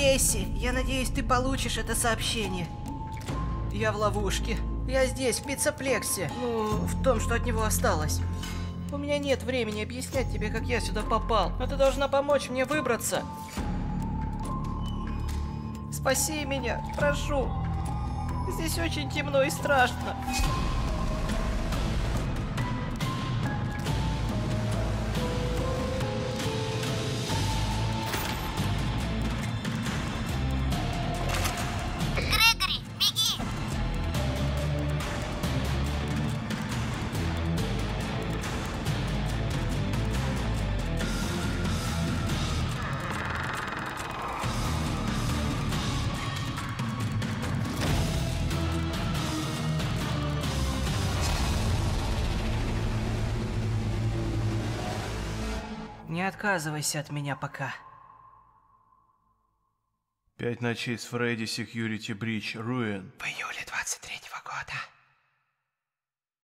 Кейси, я надеюсь, ты получишь это сообщение. Я в ловушке. Я здесь, в пиццеплексе. Ну, в том, что от него осталось. У меня нет времени объяснять тебе, как я сюда попал, но ты должна помочь мне выбраться. Спаси меня, прошу. Здесь очень темно и страшно. Не отказывайся от меня пока. Пять ночей с Фредди Security Breach Ruin. В июле 23 года.